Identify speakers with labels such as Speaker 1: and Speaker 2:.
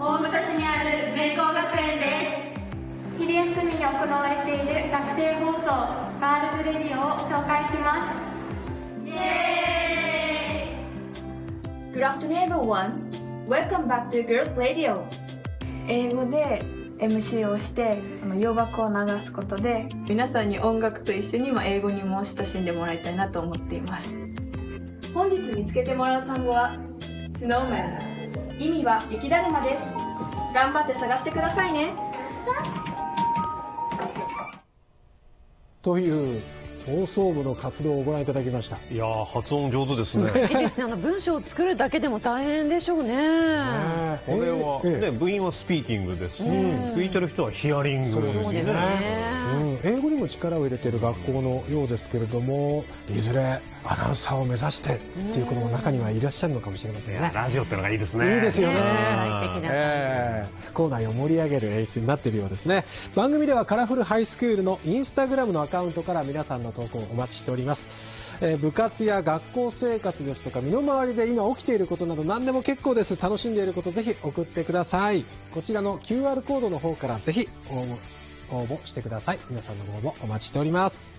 Speaker 1: 大牟田市にある名工学園です。
Speaker 2: 昼休みに行われている学生放送ガールズレディオを紹介します。
Speaker 1: イエ
Speaker 3: ーイ。Good afternoon everyone. Welcome back to Girls Radio.
Speaker 4: 英語で MC をしてあの洋楽を流すことで皆さんに音楽と一緒に英語にも親しんでもらいたいなと思っています。
Speaker 3: 本日見つけてもらう単語は Snowman 意味は雪だるまです。頑張って探してくださいね。
Speaker 5: という放送部の活動をご覧いただきました。
Speaker 6: いや発音上手ですね。
Speaker 7: いいですね。あの文章を作るだけでも大変でしょうね。ね。
Speaker 6: これは、えー、ね、部員はスピーキングです。し、うん、聞いてる人はヒアリングです。ね
Speaker 7: そうですね、
Speaker 5: うん、英語にも力を入れている学校のようですけれどもいずれアナウンサーを目指してっていう子も中にはいらっしゃるのかもしれませんね。
Speaker 6: ラジオってのがいいですね。
Speaker 5: いいですよね、
Speaker 7: え
Speaker 5: ー、校内を盛り上げる演出になっているようですね。番組ではカラフルハイスクールのインスタグラムのアカウントから皆さんの投稿をお待ちしております、えー、部活や学校生活ですとか身の回りで今起きていることなど何でも結構です。楽しんでいることぜひ送ってください。こちらの QR コードの方からぜひ応募してください。皆さんのご応募お待ちしております